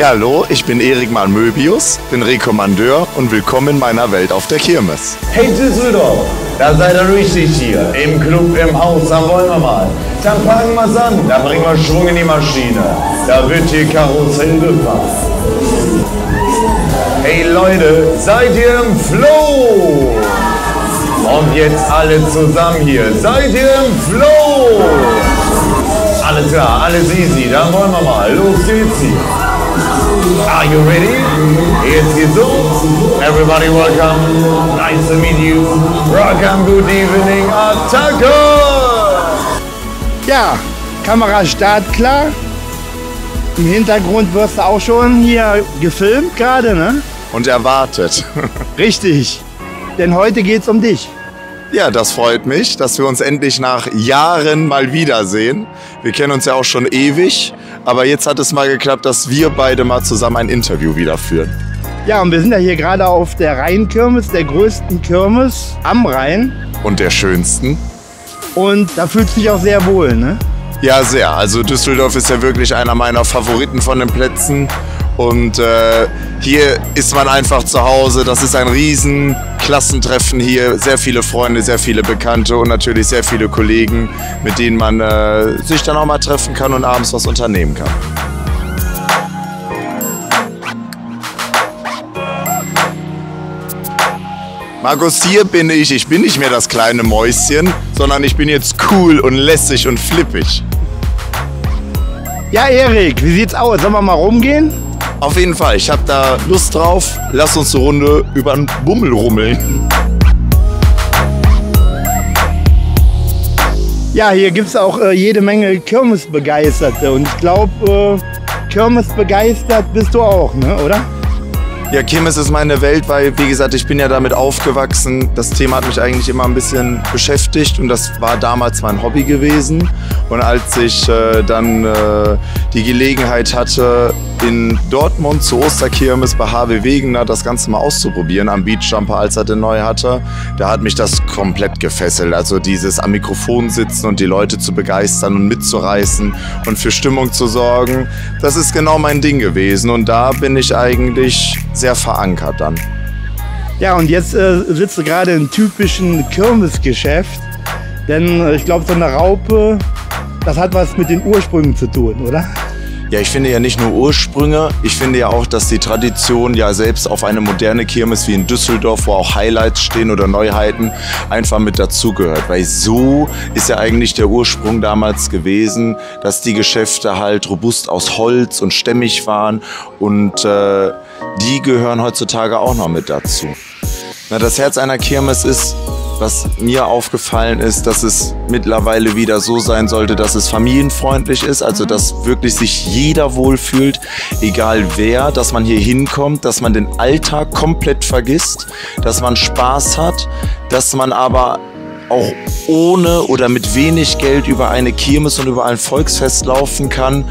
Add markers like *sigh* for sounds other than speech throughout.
Ja, hallo, ich bin Erik Möbius, bin Rekommandeur und willkommen in meiner Welt auf der Kirmes. Hey Düsseldorf, da seid ihr richtig hier. Im Club, im Haus, da wollen wir mal. Dann packen wir's an, da bringen wir Schwung in die Maschine. Da wird hier Karussell gefahren. Hey Leute, seid ihr im Flow? Und jetzt alle zusammen hier. Seid ihr im Flow? Alles klar, alles easy. Dann wollen wir mal. Los geht's hier. Are you ready? Jetzt geht's los. Everybody welcome. Nice to meet you. Welcome, good evening, Attacke! Ja, Kamera Start klar. Im Hintergrund wirst du auch schon hier gefilmt gerade, ne? Und erwartet. *laughs* Richtig. Denn heute geht's um dich. Ja, das freut mich, dass wir uns endlich nach Jahren mal wiedersehen. Wir kennen uns ja auch schon ewig, aber jetzt hat es mal geklappt, dass wir beide mal zusammen ein Interview wieder führen. Ja, und wir sind ja hier gerade auf der Rheinkirmes, der größten Kirmes am Rhein. Und der schönsten. Und da fühlt sich auch sehr wohl, ne? Ja, sehr. Also Düsseldorf ist ja wirklich einer meiner Favoriten von den Plätzen. Und äh, hier ist man einfach zu Hause. Das ist ein riesen Klassentreffen hier. Sehr viele Freunde, sehr viele Bekannte und natürlich sehr viele Kollegen, mit denen man äh, sich dann auch mal treffen kann und abends was unternehmen kann. Markus, hier bin ich. Ich bin nicht mehr das kleine Mäuschen, sondern ich bin jetzt cool und lässig und flippig. Ja, Erik, wie sieht's aus? Sollen wir mal rumgehen? Auf jeden Fall, ich habe da Lust drauf. Lass uns eine Runde über einen Bummel rummeln. Ja, hier gibt es auch äh, jede Menge Kirmesbegeisterte. Und ich glaube, äh, Kirmesbegeistert bist du auch, ne? oder? Ja, Kirmes ist meine Welt, weil, wie gesagt, ich bin ja damit aufgewachsen. Das Thema hat mich eigentlich immer ein bisschen beschäftigt und das war damals mein Hobby gewesen. Und als ich äh, dann äh, die Gelegenheit hatte, in Dortmund zur Osterkirmes bei HW Wegener das Ganze mal auszuprobieren am Beachjumper, als er den neu hatte, da hat mich das komplett gefesselt. Also dieses am Mikrofon sitzen und die Leute zu begeistern und mitzureißen und für Stimmung zu sorgen, das ist genau mein Ding gewesen. Und da bin ich eigentlich sehr verankert dann. Ja, und jetzt äh, sitzt du gerade im typischen Kirmesgeschäft. Denn äh, ich glaube, so eine Raupe, das hat was mit den Ursprüngen zu tun, oder? Ja, ich finde ja nicht nur Ursprünge, ich finde ja auch, dass die Tradition ja selbst auf eine moderne Kirmes wie in Düsseldorf, wo auch Highlights stehen oder Neuheiten, einfach mit dazugehört. Weil so ist ja eigentlich der Ursprung damals gewesen, dass die Geschäfte halt robust aus Holz und stämmig waren und äh, die gehören heutzutage auch noch mit dazu. Na, das Herz einer Kirmes ist was mir aufgefallen ist, dass es mittlerweile wieder so sein sollte, dass es familienfreundlich ist, also dass wirklich sich jeder wohlfühlt, egal wer, dass man hier hinkommt, dass man den Alltag komplett vergisst, dass man Spaß hat, dass man aber auch ohne oder mit wenig Geld über eine Kirmes und über ein Volksfest laufen kann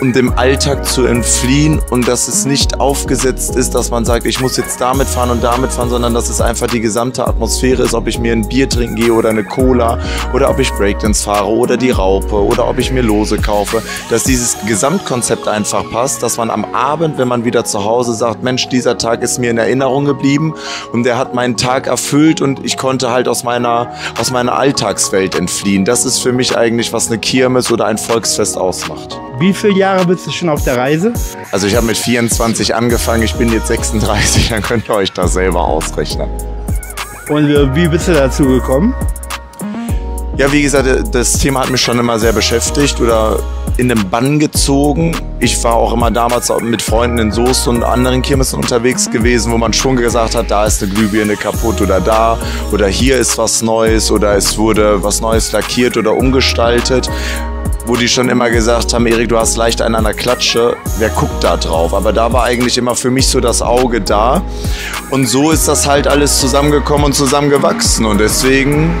um dem Alltag zu entfliehen und dass es nicht aufgesetzt ist, dass man sagt, ich muss jetzt damit fahren und damit fahren, sondern dass es einfach die gesamte Atmosphäre ist, ob ich mir ein Bier trinken gehe oder eine Cola oder ob ich Breakdance fahre oder die Raupe oder ob ich mir Lose kaufe, dass dieses Gesamtkonzept einfach passt, dass man am Abend, wenn man wieder zu Hause sagt, Mensch, dieser Tag ist mir in Erinnerung geblieben und der hat meinen Tag erfüllt und ich konnte halt aus meiner, aus meiner Alltagswelt entfliehen. Das ist für mich eigentlich, was eine Kirmes oder ein Volksfest ausmacht. Wie viele Jahre bist du schon auf der Reise? Also ich habe mit 24 angefangen, ich bin jetzt 36, dann könnt ihr euch das selber ausrechnen. Und äh, wie bist du dazu gekommen? Ja, wie gesagt, das Thema hat mich schon immer sehr beschäftigt oder in den Bann gezogen. Ich war auch immer damals mit Freunden in Soest und anderen Kirmessen unterwegs gewesen, wo man schon gesagt hat, da ist eine Glühbirne kaputt oder da oder hier ist was Neues oder es wurde was Neues lackiert oder umgestaltet wo die schon immer gesagt haben, Erik, du hast leicht einen an der Klatsche, wer guckt da drauf? Aber da war eigentlich immer für mich so das Auge da. Und so ist das halt alles zusammengekommen und zusammengewachsen. Und deswegen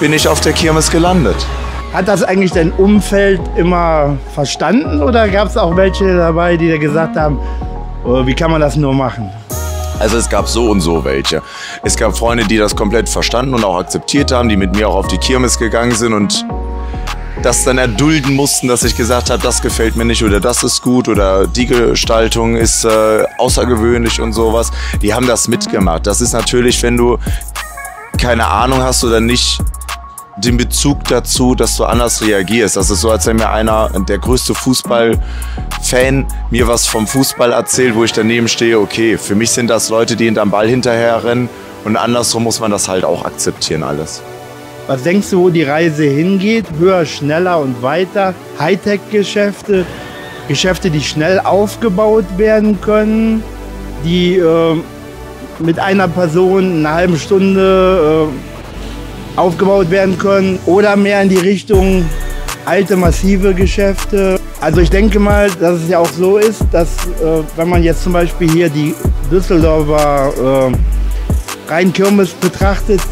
bin ich auf der Kirmes gelandet. Hat das eigentlich dein Umfeld immer verstanden oder gab es auch welche dabei, die dir gesagt haben, oh, wie kann man das nur machen? Also es gab so und so welche. Es gab Freunde, die das komplett verstanden und auch akzeptiert haben, die mit mir auch auf die Kirmes gegangen sind und das dann erdulden mussten, dass ich gesagt habe, das gefällt mir nicht oder das ist gut oder die Gestaltung ist äh, außergewöhnlich und sowas. Die haben das mitgemacht. Das ist natürlich, wenn du keine Ahnung hast oder nicht den Bezug dazu, dass du anders reagierst. Das ist so, als wenn mir einer, der größte Fußball-Fan, mir was vom Fußball erzählt, wo ich daneben stehe, okay, für mich sind das Leute, die hinterm Ball hinterherrennen und andersrum muss man das halt auch akzeptieren alles. Was denkst du, wo die Reise hingeht? Höher, schneller und weiter? Hightech-Geschäfte? Geschäfte, die schnell aufgebaut werden können, die äh, mit einer Person in einer halben Stunde äh, aufgebaut werden können oder mehr in die Richtung alte, massive Geschäfte. Also ich denke mal, dass es ja auch so ist, dass äh, wenn man jetzt zum Beispiel hier die Düsseldorfer äh, Rheinkirmes betrachtet,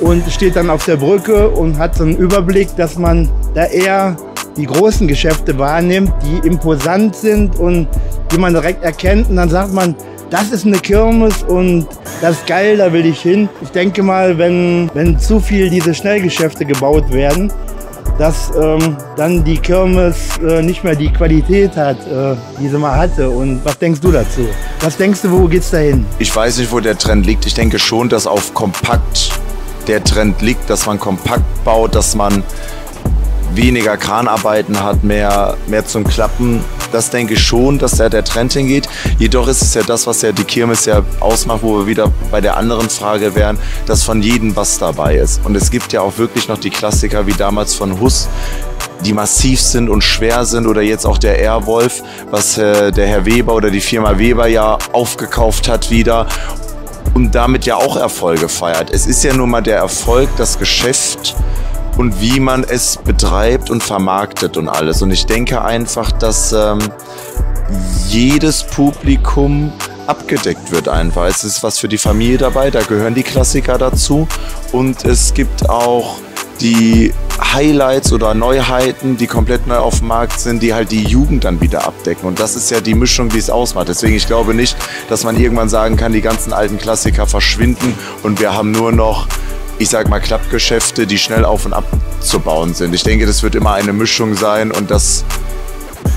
und steht dann auf der Brücke und hat so einen Überblick, dass man da eher die großen Geschäfte wahrnimmt, die imposant sind und die man direkt erkennt. Und dann sagt man, das ist eine Kirmes und das ist geil, da will ich hin. Ich denke mal, wenn, wenn zu viel diese Schnellgeschäfte gebaut werden, dass ähm, dann die Kirmes äh, nicht mehr die Qualität hat, äh, die sie mal hatte. Und was denkst du dazu? Was denkst du, wo geht's dahin? Ich weiß nicht, wo der Trend liegt. Ich denke schon, dass auf kompakt der Trend liegt, dass man kompakt baut, dass man weniger Kranarbeiten hat, mehr, mehr zum Klappen. Das denke ich schon, dass da der Trend hingeht. Jedoch ist es ja das, was ja die Kirmes ja ausmacht, wo wir wieder bei der anderen Frage wären, dass von jedem was dabei ist. Und es gibt ja auch wirklich noch die Klassiker wie damals von Huss, die massiv sind und schwer sind oder jetzt auch der Airwolf, was äh, der Herr Weber oder die Firma Weber ja aufgekauft hat wieder und damit ja auch Erfolge feiert. Es ist ja nun mal der Erfolg, das Geschäft und wie man es betreibt und vermarktet und alles. Und ich denke einfach, dass ähm, jedes Publikum abgedeckt wird einfach. Es ist was für die Familie dabei, da gehören die Klassiker dazu. Und es gibt auch die Highlights oder Neuheiten, die komplett neu auf dem Markt sind, die halt die Jugend dann wieder abdecken. Und das ist ja die Mischung, die es ausmacht. Deswegen, ich glaube nicht, dass man irgendwann sagen kann, die ganzen alten Klassiker verschwinden und wir haben nur noch, ich sag mal, Klappgeschäfte, die schnell auf und ab zu bauen sind. Ich denke, das wird immer eine Mischung sein und das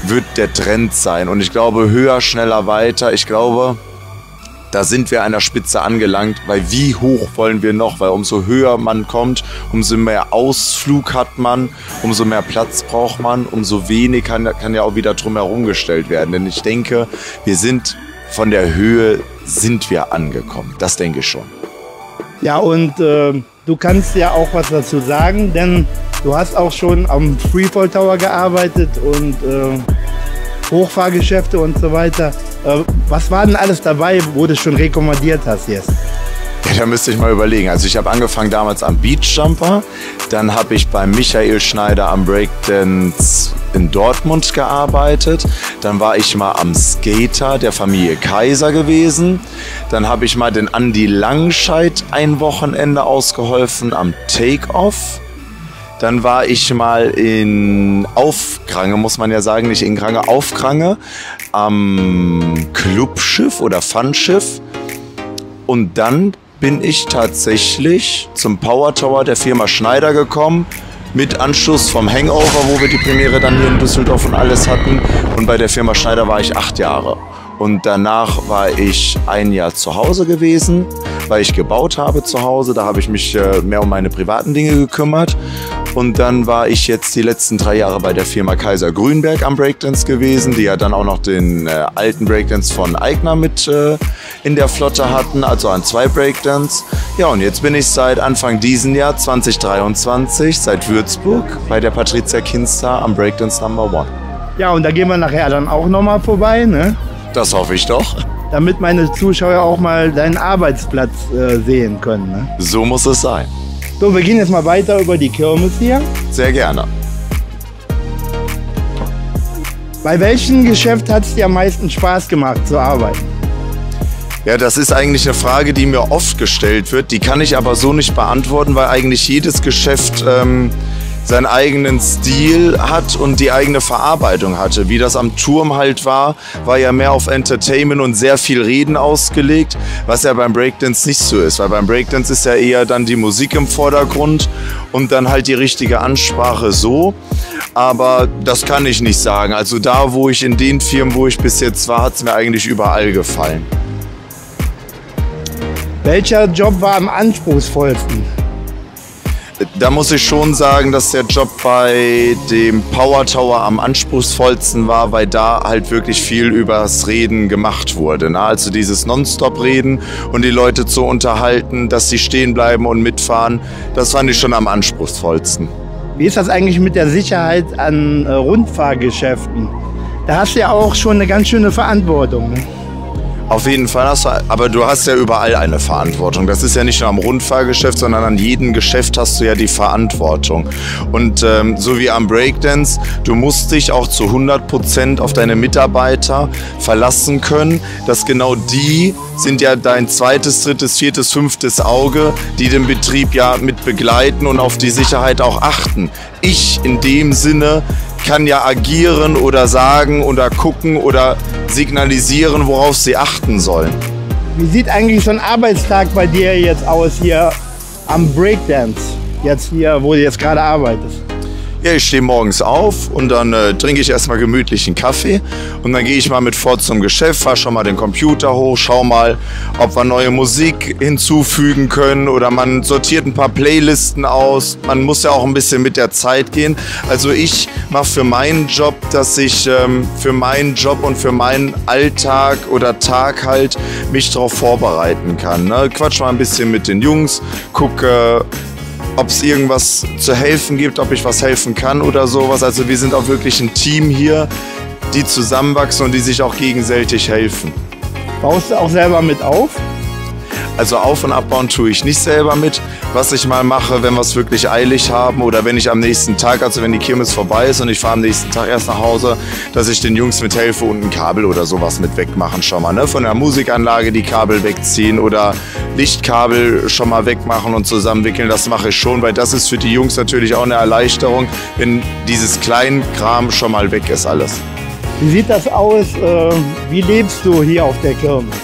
wird der Trend sein. Und ich glaube, höher, schneller, weiter. Ich glaube, da sind wir an der Spitze angelangt, weil wie hoch wollen wir noch? Weil umso höher man kommt, umso mehr Ausflug hat man, umso mehr Platz braucht man, umso weniger kann, kann ja auch wieder drumherum gestellt werden. Denn ich denke, wir sind von der Höhe sind wir angekommen. Das denke ich schon. Ja, und äh, du kannst ja auch was dazu sagen, denn du hast auch schon am Freefall Tower gearbeitet und äh, Hochfahrgeschäfte und so weiter. Äh, was war denn alles dabei, wo du schon rekommandiert hast jetzt? Ja, da müsste ich mal überlegen. Also ich habe angefangen damals am Beachjumper, dann habe ich bei Michael Schneider am Breakdance in Dortmund gearbeitet, dann war ich mal am Skater der Familie Kaiser gewesen, dann habe ich mal den Andy Langscheid ein Wochenende ausgeholfen am Take-Off. Dann war ich mal in Aufkrange, muss man ja sagen, nicht in Krange, Aufkrange am Clubschiff oder Funschiff. Und dann bin ich tatsächlich zum Power Tower der Firma Schneider gekommen. Mit Anschluss vom Hangover, wo wir die Premiere dann hier in Düsseldorf und alles hatten. Und bei der Firma Schneider war ich acht Jahre. Und danach war ich ein Jahr zu Hause gewesen, weil ich gebaut habe zu Hause. Da habe ich mich äh, mehr um meine privaten Dinge gekümmert. Und dann war ich jetzt die letzten drei Jahre bei der Firma Kaiser Grünberg am Breakdance gewesen, die ja dann auch noch den äh, alten Breakdance von Eigner mit äh, in der Flotte hatten, also an zwei Breakdance. Ja, und jetzt bin ich seit Anfang diesen Jahr 2023 seit Würzburg bei der Patricia Kinstar am Breakdance Number One. Ja, und da gehen wir nachher dann auch nochmal vorbei, ne? Das hoffe ich doch. Damit meine Zuschauer auch mal deinen Arbeitsplatz äh, sehen können. Ne? So muss es sein. So, wir gehen jetzt mal weiter über die Kirmes hier. Sehr gerne. Bei welchem Geschäft hat es dir am meisten Spaß gemacht zu arbeiten? Ja, das ist eigentlich eine Frage, die mir oft gestellt wird. Die kann ich aber so nicht beantworten, weil eigentlich jedes Geschäft ähm, seinen eigenen Stil hat und die eigene Verarbeitung hatte. Wie das am Turm halt war, war ja mehr auf Entertainment und sehr viel Reden ausgelegt, was ja beim Breakdance nicht so ist, weil beim Breakdance ist ja eher dann die Musik im Vordergrund und dann halt die richtige Ansprache so. Aber das kann ich nicht sagen. Also da, wo ich in den Firmen, wo ich bis jetzt war, hat es mir eigentlich überall gefallen. Welcher Job war am anspruchsvollsten? Da muss ich schon sagen, dass der Job bei dem Power Tower am anspruchsvollsten war, weil da halt wirklich viel übers Reden gemacht wurde. Ne? Also dieses Nonstop-Reden und die Leute zu unterhalten, dass sie stehen bleiben und mitfahren, das fand ich schon am anspruchsvollsten. Wie ist das eigentlich mit der Sicherheit an äh, Rundfahrgeschäften? Da hast du ja auch schon eine ganz schöne Verantwortung. Ne? Auf jeden Fall hast du, aber du hast ja überall eine Verantwortung. Das ist ja nicht nur am Rundfahrgeschäft, sondern an jedem Geschäft hast du ja die Verantwortung. Und ähm, so wie am Breakdance, du musst dich auch zu 100 Prozent auf deine Mitarbeiter verlassen können, dass genau die sind ja dein zweites, drittes, viertes, fünftes Auge, die den Betrieb ja mit begleiten und auf die Sicherheit auch achten. Ich in dem Sinne kann ja agieren oder sagen oder gucken oder signalisieren, worauf sie achten sollen. Wie sieht eigentlich so ein Arbeitstag bei dir jetzt aus hier am Breakdance? Jetzt hier, wo du jetzt gerade arbeitest? Ja, ich stehe morgens auf und dann äh, trinke ich erstmal gemütlichen Kaffee und dann gehe ich mal mit fort zum Geschäft, fahre schon mal den Computer hoch, schau mal, ob wir neue Musik hinzufügen können oder man sortiert ein paar Playlisten aus. Man muss ja auch ein bisschen mit der Zeit gehen. Also ich mache für meinen Job, dass ich ähm, für meinen Job und für meinen Alltag oder Tag halt mich darauf vorbereiten kann. Ne? Quatsch mal ein bisschen mit den Jungs, gucke ob es irgendwas zu helfen gibt, ob ich was helfen kann oder sowas. Also wir sind auch wirklich ein Team hier, die zusammenwachsen und die sich auch gegenseitig helfen. Baust du auch selber mit auf? Also auf- und abbauen tue ich nicht selber mit. Was ich mal mache, wenn wir es wirklich eilig haben oder wenn ich am nächsten Tag, also wenn die Kirmes vorbei ist und ich fahre am nächsten Tag erst nach Hause, dass ich den Jungs mithelfe und ein Kabel oder sowas mit wegmachen schon mal. Ne? Von der Musikanlage die Kabel wegziehen oder Lichtkabel schon mal wegmachen und zusammenwickeln. Das mache ich schon, weil das ist für die Jungs natürlich auch eine Erleichterung, wenn dieses Kleinkram schon mal weg ist alles. Wie sieht das aus? Äh, wie lebst du hier auf der Kirmes?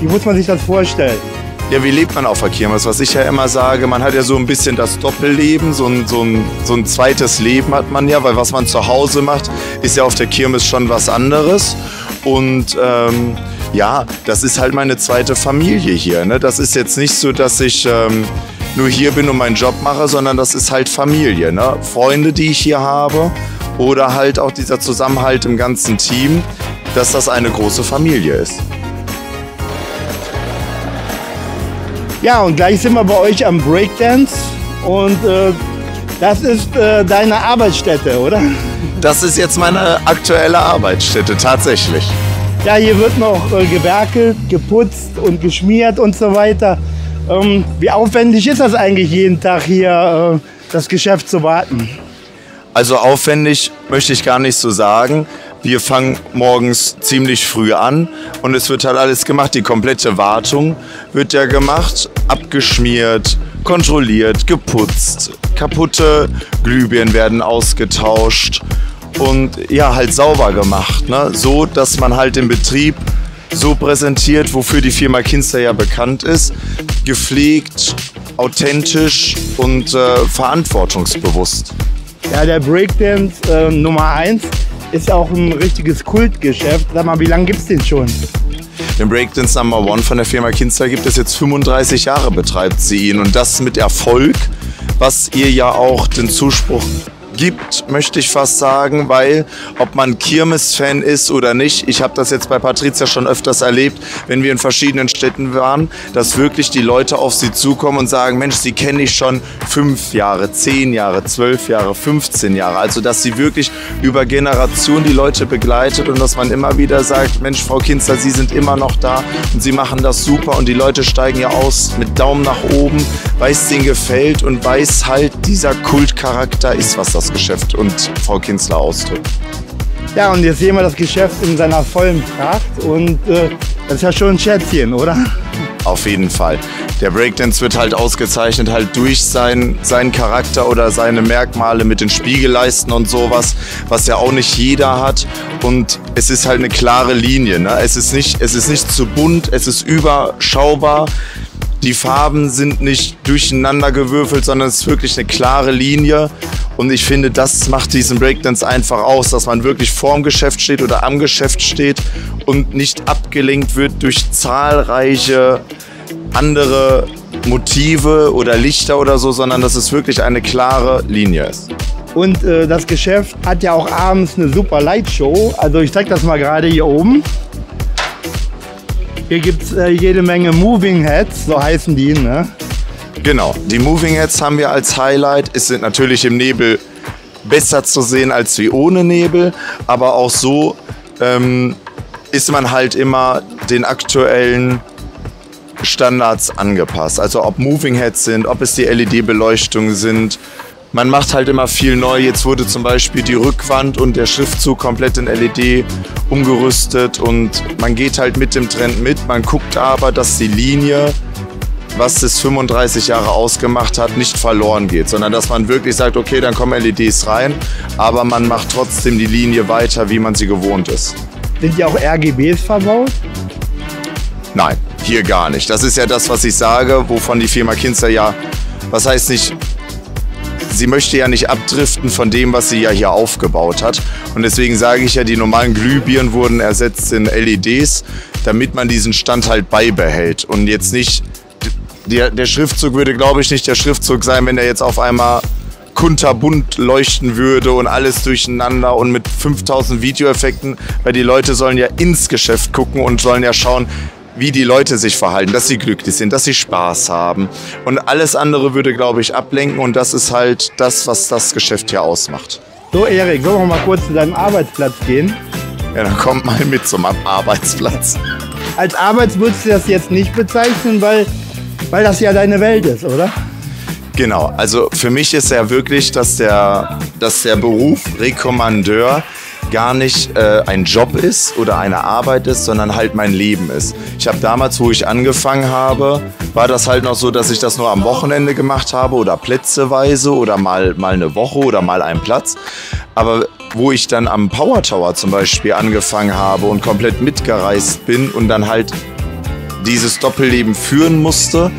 Wie muss man sich das vorstellen? Ja, wie lebt man auf der Kirmes? Was ich ja immer sage, man hat ja so ein bisschen das Doppelleben, so ein, so, ein, so ein zweites Leben hat man ja, weil was man zu Hause macht, ist ja auf der Kirmes schon was anderes. Und ähm, ja, das ist halt meine zweite Familie hier. Ne? Das ist jetzt nicht so, dass ich ähm, nur hier bin und meinen Job mache, sondern das ist halt Familie. Ne? Freunde, die ich hier habe oder halt auch dieser Zusammenhalt im ganzen Team, dass das eine große Familie ist. Ja, und gleich sind wir bei euch am Breakdance und äh, das ist äh, deine Arbeitsstätte, oder? Das ist jetzt meine aktuelle Arbeitsstätte, tatsächlich. Ja, hier wird noch äh, gewerkelt, geputzt und geschmiert und so weiter. Ähm, wie aufwendig ist das eigentlich jeden Tag hier, äh, das Geschäft zu warten? Also aufwendig möchte ich gar nicht so sagen. Wir fangen morgens ziemlich früh an und es wird halt alles gemacht. Die komplette Wartung wird ja gemacht, abgeschmiert, kontrolliert, geputzt. Kaputte Glühbirnen werden ausgetauscht und ja, halt sauber gemacht. Ne? So, dass man halt den Betrieb so präsentiert, wofür die Firma Kinster ja bekannt ist. Gepflegt, authentisch und äh, verantwortungsbewusst. Ja, der Breakdance äh, Nummer 1 ist auch ein richtiges Kultgeschäft. Sag mal, wie lange gibt es den schon? Den Breakdance Number One von der Firma Kinster gibt es jetzt 35 Jahre, betreibt sie ihn. Und das mit Erfolg, was ihr ja auch den Zuspruch gibt, möchte ich fast sagen, weil ob man Kirmes-Fan ist oder nicht, ich habe das jetzt bei Patricia schon öfters erlebt, wenn wir in verschiedenen Städten waren, dass wirklich die Leute auf sie zukommen und sagen, Mensch, sie kenne ich schon fünf Jahre, zehn Jahre, zwölf Jahre, 15 Jahre. Also dass sie wirklich über Generationen die Leute begleitet und dass man immer wieder sagt, Mensch, Frau Kinster, Sie sind immer noch da und Sie machen das super und die Leute steigen ja aus mit Daumen nach oben, weil es denen gefällt und weiß halt, dieser Kultcharakter ist, was das Geschäft und Frau Kinzler ausdrückt. Ja, und jetzt sehen wir das Geschäft in seiner vollen Pracht und äh, das ist ja schon ein Schätzchen, oder? Auf jeden Fall. Der Breakdance wird halt ausgezeichnet halt durch sein, seinen Charakter oder seine Merkmale mit den Spiegelleisten und sowas, was ja auch nicht jeder hat. Und es ist halt eine klare Linie. Ne? Es, ist nicht, es ist nicht zu bunt, es ist überschaubar. Die Farben sind nicht durcheinander gewürfelt, sondern es ist wirklich eine klare Linie. Und ich finde, das macht diesen Breakdance einfach aus, dass man wirklich vorm Geschäft steht oder am Geschäft steht und nicht abgelenkt wird durch zahlreiche andere Motive oder Lichter oder so, sondern dass es wirklich eine klare Linie ist. Und äh, das Geschäft hat ja auch abends eine super Lightshow. Also ich zeige das mal gerade hier oben. Hier gibt es äh, jede Menge Moving Heads, so heißen die. Ne? Genau, die Moving Heads haben wir als Highlight. Es sind natürlich im Nebel besser zu sehen als wie ohne Nebel, aber auch so ähm, ist man halt immer den aktuellen Standards angepasst. Also ob Moving Heads sind, ob es die LED-Beleuchtung sind. Man macht halt immer viel neu. Jetzt wurde zum Beispiel die Rückwand und der Schriftzug komplett in LED umgerüstet und man geht halt mit dem Trend mit. Man guckt aber, dass die Linie, was es 35 Jahre ausgemacht hat, nicht verloren geht, sondern dass man wirklich sagt, okay, dann kommen LEDs rein, aber man macht trotzdem die Linie weiter, wie man sie gewohnt ist. Sind ja auch RGBs verbaut? Nein, hier gar nicht. Das ist ja das, was ich sage, wovon die Firma Kinzer ja, was heißt nicht, sie möchte ja nicht abdriften von dem, was sie ja hier aufgebaut hat. Und deswegen sage ich ja, die normalen Glühbirnen wurden ersetzt in LEDs, damit man diesen Stand halt beibehält und jetzt nicht der, der Schriftzug würde, glaube ich, nicht der Schriftzug sein, wenn der jetzt auf einmal kunterbunt leuchten würde und alles durcheinander und mit 5000 Videoeffekten, weil die Leute sollen ja ins Geschäft gucken und sollen ja schauen, wie die Leute sich verhalten, dass sie glücklich sind, dass sie Spaß haben. Und alles andere würde, glaube ich, ablenken und das ist halt das, was das Geschäft hier ausmacht. So, Erik, sollen wir mal kurz zu deinem Arbeitsplatz gehen? Ja, dann kommt mal mit zum Arbeitsplatz. Als Arbeit würdest du das jetzt nicht bezeichnen, weil, weil das ja deine Welt ist, oder? Genau, also für mich ist ja wirklich, dass der, dass der Beruf Rekommandeur gar nicht äh, ein Job ist oder eine Arbeit ist, sondern halt mein Leben ist. Ich habe damals, wo ich angefangen habe, war das halt noch so, dass ich das nur am Wochenende gemacht habe oder plätzeweise oder mal, mal eine Woche oder mal einen Platz. Aber wo ich dann am Power Tower zum Beispiel angefangen habe und komplett mitgereist bin und dann halt dieses Doppelleben führen musste,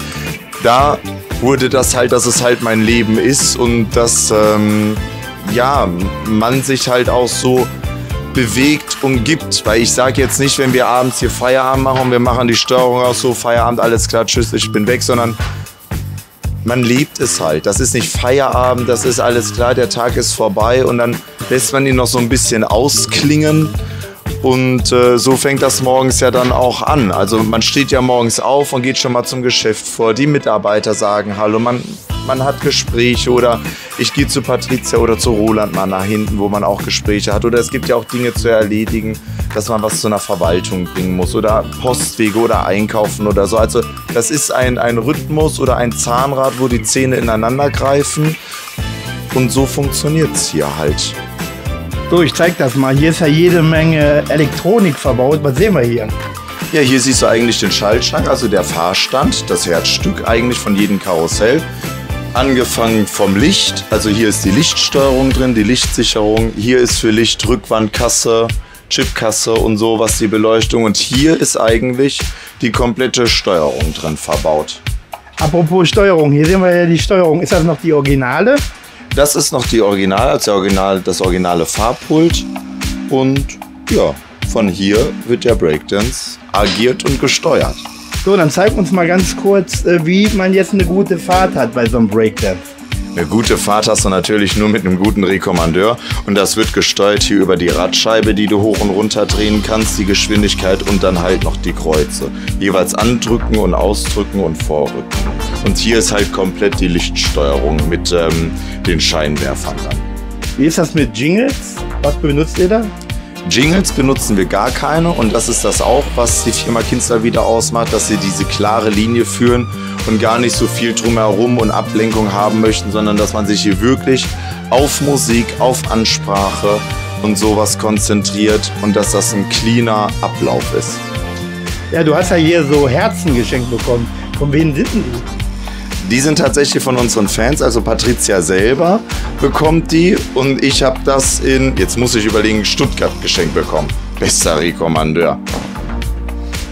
da wurde das halt, dass es halt mein Leben ist und dass ähm, ja man sich halt auch so bewegt und gibt. Weil ich sage jetzt nicht, wenn wir abends hier Feierabend machen und wir machen die Steuerung auch so, Feierabend, alles klar, tschüss, ich bin weg, sondern man lebt es halt. Das ist nicht Feierabend, das ist alles klar, der Tag ist vorbei und dann lässt man ihn noch so ein bisschen ausklingen. Und äh, so fängt das morgens ja dann auch an. Also man steht ja morgens auf und geht schon mal zum Geschäft vor. Die Mitarbeiter sagen Hallo, man man hat Gespräche oder ich gehe zu Patricia oder zu Roland mal nach hinten, wo man auch Gespräche hat. Oder es gibt ja auch Dinge zu erledigen, dass man was zu einer Verwaltung bringen muss oder Postwege oder einkaufen oder so. Also das ist ein, ein Rhythmus oder ein Zahnrad, wo die Zähne ineinander greifen. Und so funktioniert es hier halt. So, ich zeig das mal. Hier ist ja jede Menge Elektronik verbaut. Was sehen wir hier? Ja, hier siehst du eigentlich den Schaltschrank, also der Fahrstand, das Herzstück eigentlich von jedem Karussell. Angefangen vom Licht, also hier ist die Lichtsteuerung drin, die Lichtsicherung. Hier ist für Licht Rückwandkasse, Chipkasse und so was die Beleuchtung. Und hier ist eigentlich die komplette Steuerung drin verbaut. Apropos Steuerung, hier sehen wir ja die Steuerung. Ist das noch die Originale? Das ist noch die Original, also Original, das originale Farbpult. Und ja, von hier wird der Breakdance agiert und gesteuert. So, dann zeig uns mal ganz kurz, äh, wie man jetzt eine gute Fahrt hat bei so einem Breakdance. Eine gute Fahrt hast du natürlich nur mit einem guten Rekommandeur und das wird gesteuert hier über die Radscheibe, die du hoch und runter drehen kannst, die Geschwindigkeit und dann halt noch die Kreuze. Jeweils andrücken und ausdrücken und vorrücken. Und hier ist halt komplett die Lichtsteuerung mit ähm, den Scheinwerfern dann. Wie ist das mit Jingles? Was benutzt ihr da? Jingles benutzen wir gar keine und das ist das auch, was die Firma Kinster wieder ausmacht, dass sie diese klare Linie führen und gar nicht so viel drumherum und Ablenkung haben möchten, sondern dass man sich hier wirklich auf Musik, auf Ansprache und sowas konzentriert und dass das ein cleaner Ablauf ist. Ja, du hast ja hier so Herzen geschenkt bekommen. Von wem sind denn die? Die sind tatsächlich von unseren Fans, also Patricia selber bekommt die und ich habe das in, jetzt muss ich überlegen, Stuttgart geschenkt bekommen. Bester Rekommandeur.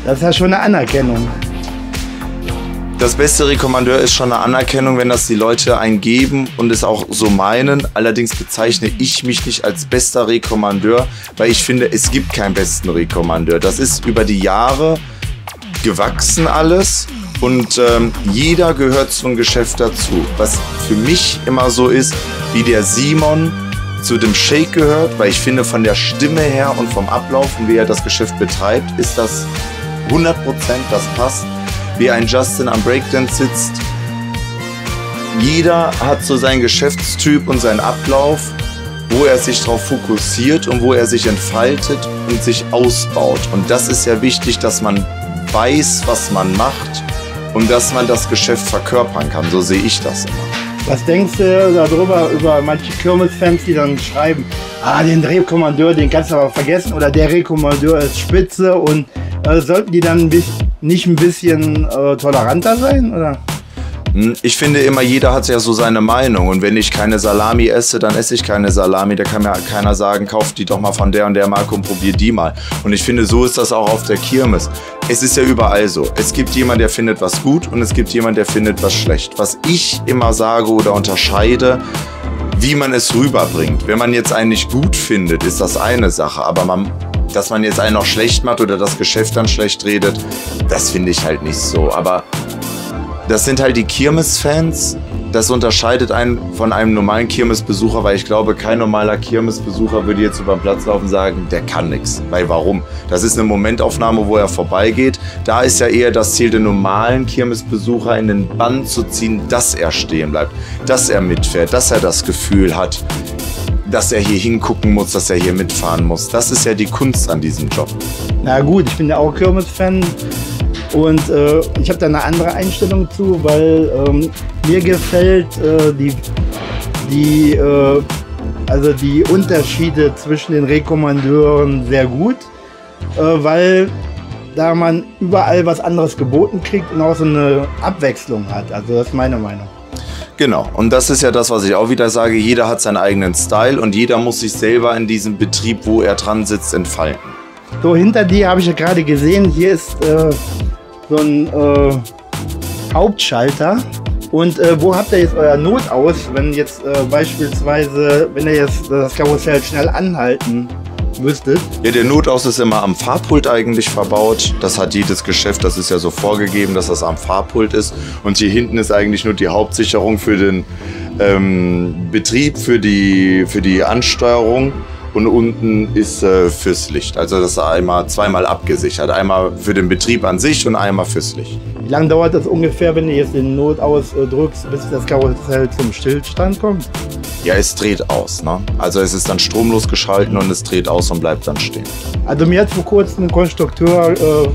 Das ist ja schon eine Anerkennung. Das beste Rekommandeur ist schon eine Anerkennung, wenn das die Leute eingeben und es auch so meinen. Allerdings bezeichne ich mich nicht als bester Rekommandeur, weil ich finde, es gibt keinen besten Rekommandeur. Das ist über die Jahre gewachsen alles und ähm, jeder gehört zum Geschäft dazu. Was für mich immer so ist, wie der Simon zu dem Shake gehört, weil ich finde, von der Stimme her und vom Ablauf und wie er das Geschäft betreibt, ist das 100%, das passt wie ein Justin am Breakdance sitzt. Jeder hat so seinen Geschäftstyp und seinen Ablauf, wo er sich darauf fokussiert und wo er sich entfaltet und sich ausbaut. Und das ist ja wichtig, dass man weiß, was man macht und dass man das Geschäft verkörpern kann. So sehe ich das immer. Was denkst du darüber, über manche Kirmes-Fans, die dann schreiben, ah, den Rekommandeur, den kannst du aber vergessen oder der Rekommandeur ist spitze und äh, sollten die dann nicht ein bisschen äh, toleranter sein? Oder? Hm, ich finde immer, jeder hat ja so seine Meinung. Und wenn ich keine Salami esse, dann esse ich keine Salami. Da kann mir keiner sagen, kauf die doch mal von der und der Marke und probier die mal. Und ich finde, so ist das auch auf der Kirmes. Es ist ja überall so. Es gibt jemanden, der findet was gut und es gibt jemanden, der findet was schlecht. Was ich immer sage oder unterscheide, wie man es rüberbringt. Wenn man jetzt einen nicht gut findet, ist das eine Sache. Aber man dass man jetzt einen noch schlecht macht oder das Geschäft dann schlecht redet, das finde ich halt nicht so. Aber das sind halt die Kirmes-Fans. Das unterscheidet einen von einem normalen Kirmesbesucher, weil ich glaube, kein normaler Kirmesbesucher würde jetzt über den Platz laufen und sagen, der kann nichts. Weil warum? Das ist eine Momentaufnahme, wo er vorbeigeht. Da ist ja eher das Ziel, den normalen Kirmesbesucher in den Bann zu ziehen, dass er stehen bleibt, dass er mitfährt, dass er das Gefühl hat, dass er hier hingucken muss, dass er hier mitfahren muss. Das ist ja die Kunst an diesem Job. Na gut, ich bin ja auch Kirmes-Fan und äh, ich habe da eine andere Einstellung zu, weil ähm, mir gefällt äh, die, die, äh, also die Unterschiede zwischen den Rekommandeuren sehr gut, äh, weil da man überall was anderes geboten kriegt und auch so eine Abwechslung hat. Also das ist meine Meinung. Genau, und das ist ja das, was ich auch wieder sage. Jeder hat seinen eigenen Style und jeder muss sich selber in diesem Betrieb, wo er dran sitzt, entfalten. So, hinter dir habe ich ja gerade gesehen, hier ist äh, so ein äh, Hauptschalter. Und äh, wo habt ihr jetzt euer Not aus, wenn jetzt äh, beispielsweise, wenn ihr jetzt das Karussell schnell anhalten müsstet. Ja, der Notaus ist immer am Fahrpult eigentlich verbaut. Das hat jedes Geschäft, das ist ja so vorgegeben, dass das am Fahrpult ist. Und hier hinten ist eigentlich nur die Hauptsicherung für den ähm, Betrieb, für die, für die Ansteuerung. Und unten ist äh, fürs Licht. Also das ist einmal zweimal abgesichert. Einmal für den Betrieb an sich und einmal fürs Licht. Wie lange dauert das ungefähr, wenn du jetzt den Notaus äh, drückst, bis das Karussell zum Stillstand kommt? Ja, es dreht aus. Ne? Also es ist dann stromlos geschalten und es dreht aus und bleibt dann stehen. Also mir hat vor kurzem ein Konstrukteur äh,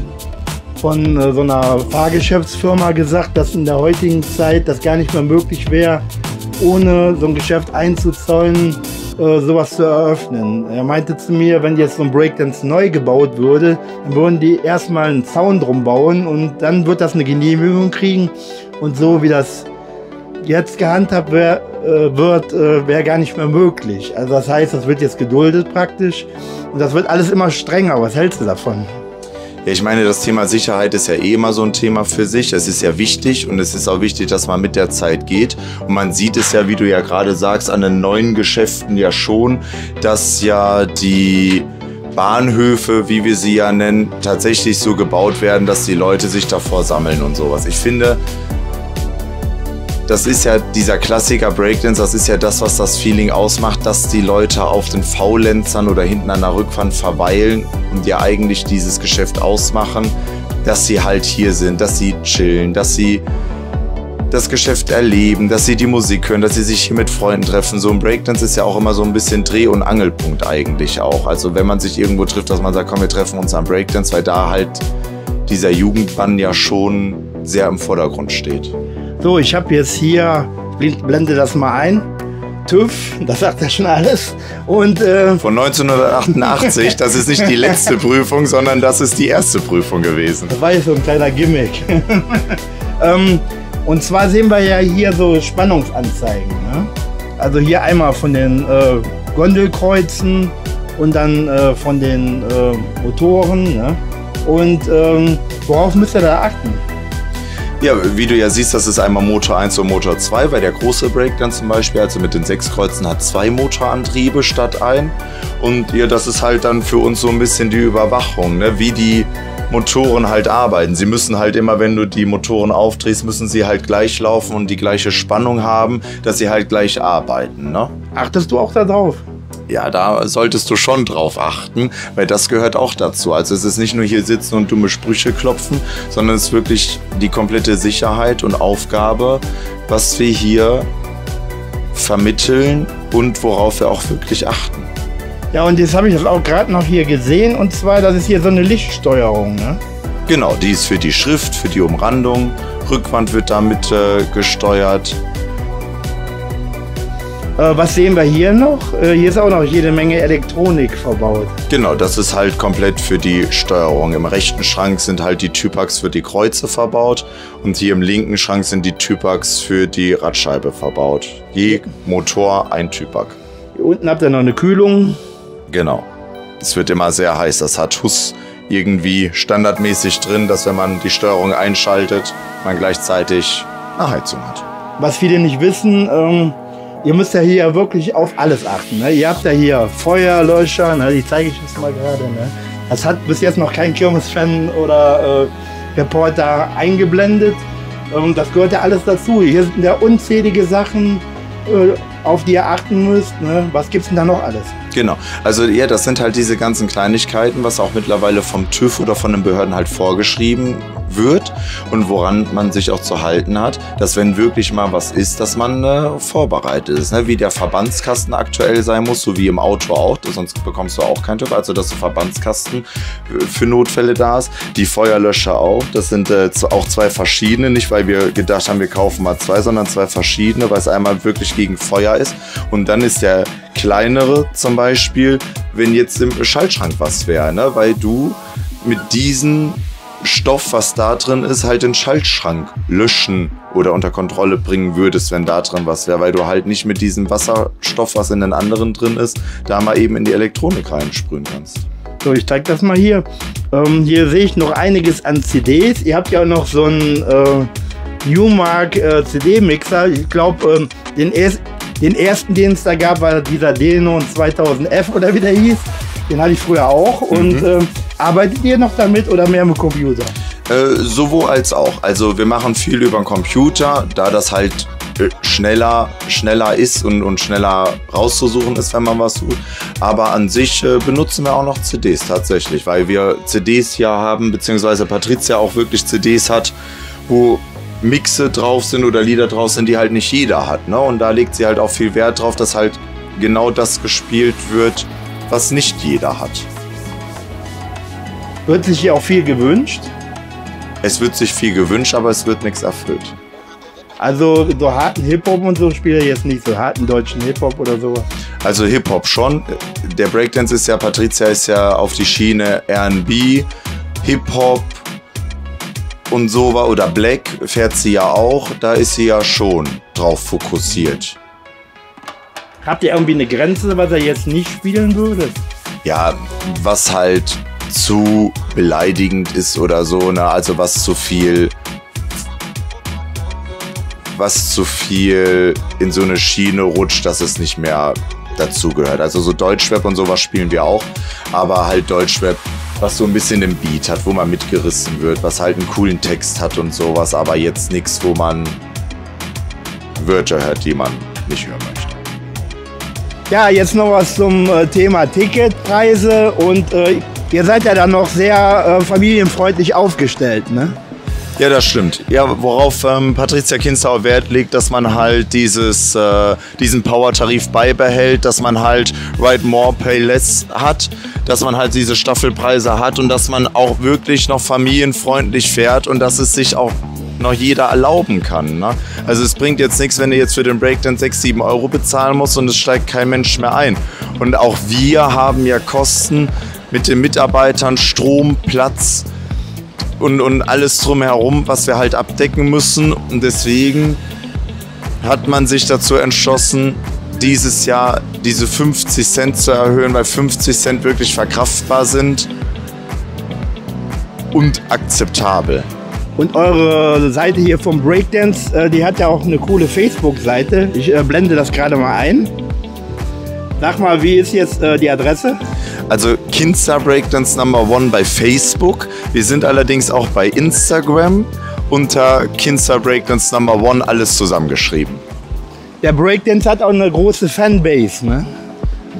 von äh, so einer Fahrgeschäftsfirma gesagt, dass in der heutigen Zeit das gar nicht mehr möglich wäre, ohne so ein Geschäft einzuzäunen, äh, sowas zu eröffnen. Er meinte zu mir, wenn jetzt so ein Breakdance neu gebaut würde, dann würden die erstmal einen Zaun drum bauen und dann wird das eine Genehmigung kriegen. Und so wie das jetzt gehandhabt wär, äh, wird, äh, wäre gar nicht mehr möglich. Also das heißt, das wird jetzt geduldet praktisch und das wird alles immer strenger. Was hältst du davon? Ja, ich meine, das Thema Sicherheit ist ja eh immer so ein Thema für sich. Es ist ja wichtig und es ist auch wichtig, dass man mit der Zeit geht. Und man sieht es ja, wie du ja gerade sagst, an den neuen Geschäften ja schon, dass ja die Bahnhöfe, wie wir sie ja nennen, tatsächlich so gebaut werden, dass die Leute sich davor sammeln und sowas. Ich finde, das ist ja dieser Klassiker Breakdance, das ist ja das, was das Feeling ausmacht, dass die Leute auf den Faulenzern oder hinten an der Rückwand verweilen und ja eigentlich dieses Geschäft ausmachen, dass sie halt hier sind, dass sie chillen, dass sie das Geschäft erleben, dass sie die Musik hören, dass sie sich hier mit Freunden treffen. So ein Breakdance ist ja auch immer so ein bisschen Dreh- und Angelpunkt eigentlich auch. Also wenn man sich irgendwo trifft, dass man sagt, komm, wir treffen uns am Breakdance, weil da halt dieser Jugendbann ja schon sehr im Vordergrund steht. So, ich habe jetzt hier, blende das mal ein. TÜV, *laughs* das sagt ja schon alles. Und, äh, Von 1988, *laughs* das ist nicht die letzte Prüfung, sondern das ist die erste Prüfung gewesen. Das war jetzt so ein kleiner Gimmick. *laughs* Ähm, und zwar sehen wir ja hier so Spannungsanzeigen. Ne? Also hier einmal von den äh, Gondelkreuzen und dann äh, von den äh, Motoren. Ne? Und ähm, worauf müsst ihr da achten? Ja, wie du ja siehst, das ist einmal Motor 1 und Motor 2, weil der große Breakdown zum Beispiel, also mit den sechs Kreuzen, hat zwei Motorantriebe statt ein. Und ja, das ist halt dann für uns so ein bisschen die Überwachung, ne? wie die Motoren halt arbeiten. Sie müssen halt immer, wenn du die Motoren aufdrehst, müssen sie halt gleich laufen und die gleiche Spannung haben, dass sie halt gleich arbeiten. Ne? Achtest du auch darauf? Ja, da solltest du schon drauf achten, weil das gehört auch dazu. Also es ist nicht nur hier sitzen und dumme Sprüche klopfen, sondern es ist wirklich die komplette Sicherheit und Aufgabe, was wir hier vermitteln und worauf wir auch wirklich achten. Ja, und jetzt habe ich das auch gerade noch hier gesehen, und zwar, das ist hier so eine Lichtsteuerung. Ne? Genau, die ist für die Schrift, für die Umrandung. Rückwand wird damit äh, gesteuert. Äh, was sehen wir hier noch? Äh, hier ist auch noch jede Menge Elektronik verbaut. Genau, das ist halt komplett für die Steuerung. Im rechten Schrank sind halt die Typax für die Kreuze verbaut und hier im linken Schrank sind die Typax für die Radscheibe verbaut. Je Motor ein Typak. Hier unten habt ihr noch eine Kühlung. Genau. Es wird immer sehr heiß. Das hat Hus irgendwie standardmäßig drin, dass wenn man die Steuerung einschaltet, man gleichzeitig eine Heizung hat. Was viele nicht wissen, ähm, Ihr müsst ja hier wirklich auf alles achten. Ne? Ihr habt ja hier Feuerlöscher, ne? die zeige ich jetzt mal gerade. Ne? Das hat bis jetzt noch kein Kirmes-Fan oder äh, Reporter eingeblendet. Ähm, das gehört ja alles dazu. Hier sind ja unzählige Sachen, äh, auf die ihr achten müsst. Ne? Was es denn da noch alles? Genau. Also ja, das sind halt diese ganzen Kleinigkeiten, was auch mittlerweile vom TÜV oder von den Behörden halt vorgeschrieben wird und woran man sich auch zu halten hat, dass wenn wirklich mal was ist, dass man äh, vorbereitet ist. Ne? Wie der Verbandskasten aktuell sein muss, so wie im Auto auch, sonst bekommst du auch keinen TÜV. Also dass der Verbandskasten äh, für Notfälle da ist. Die Feuerlöscher auch. Das sind äh, auch zwei verschiedene, nicht weil wir gedacht haben, wir kaufen mal zwei, sondern zwei verschiedene, weil es einmal wirklich gegen Feuer ist. Und dann ist der kleinere zum Beispiel, wenn jetzt im Schaltschrank was wäre, ne? weil du mit diesen Stoff, was da drin ist, halt den Schaltschrank löschen oder unter Kontrolle bringen würdest, wenn da drin was wäre, weil du halt nicht mit diesem Wasserstoff, was in den anderen drin ist, da mal eben in die Elektronik reinsprühen kannst. So, ich zeige das mal hier. Ähm, hier sehe ich noch einiges an CDs. Ihr habt ja auch noch so einen äh, Newmark äh, CD-Mixer. Ich glaube, ähm, den, erst, den ersten, den es da gab, war dieser Denon 2000F oder wie der hieß. Den hatte ich früher auch. Mhm. Und ähm, Arbeitet ihr noch damit oder mehr mit Computer? Äh, sowohl als auch. Also wir machen viel über den Computer, da das halt äh, schneller, schneller ist und, und schneller rauszusuchen ist, wenn man was tut. Aber an sich äh, benutzen wir auch noch CDs tatsächlich, weil wir CDs ja haben, beziehungsweise Patricia auch wirklich CDs hat, wo Mixe drauf sind oder Lieder drauf sind, die halt nicht jeder hat. Ne? Und da legt sie halt auch viel Wert drauf, dass halt genau das gespielt wird, was nicht jeder hat. Wird sich hier auch viel gewünscht? Es wird sich viel gewünscht, aber es wird nichts erfüllt. Also so harten Hip-Hop und so spiele ich jetzt nicht, so harten deutschen Hip-Hop oder sowas. Also Hip-Hop schon. Der Breakdance ist ja, Patricia ist ja auf die Schiene RB, Hip-Hop und so war, oder Black fährt sie ja auch, da ist sie ja schon drauf fokussiert. Habt ihr irgendwie eine Grenze, was er jetzt nicht spielen würde? Ja, was halt zu beleidigend ist oder so, ne? Also was zu viel was zu viel in so eine Schiene rutscht, dass es nicht mehr dazugehört. Also so Deutschrap und sowas spielen wir auch, aber halt Deutschrap, was so ein bisschen den Beat hat, wo man mitgerissen wird, was halt einen coolen Text hat und sowas, aber jetzt nichts, wo man Wörter hört, die man nicht hören möchte. Ja, jetzt noch was zum äh, Thema Ticketpreise und äh, Ihr seid ja dann noch sehr äh, familienfreundlich aufgestellt, ne? Ja, das stimmt. Ja, worauf ähm, Patricia Kinzauer Wert legt, dass man halt dieses, äh, diesen Power-Tarif beibehält, dass man halt Ride More, Pay Less hat, dass man halt diese Staffelpreise hat und dass man auch wirklich noch familienfreundlich fährt und dass es sich auch noch jeder erlauben kann. Ne? Also es bringt jetzt nichts, wenn du jetzt für den Breakdance 6, 7 Euro bezahlen musst und es steigt kein Mensch mehr ein. Und auch wir haben ja Kosten, mit den Mitarbeitern, Strom, Platz, und, und alles drumherum, was wir halt abdecken müssen. Und deswegen hat man sich dazu entschlossen, dieses Jahr diese 50 Cent zu erhöhen, weil 50 Cent wirklich verkraftbar sind und akzeptabel. Und eure Seite hier vom Breakdance, äh, die hat ja auch eine coole Facebook-Seite. Ich äh, blende das gerade mal ein. Sag mal, wie ist jetzt äh, die Adresse? Also Kindstar Breakdance Number One bei Facebook. Wir sind allerdings auch bei Instagram unter Kindstar Breakdance Number One alles zusammengeschrieben. Der Breakdance hat auch eine große Fanbase, ne?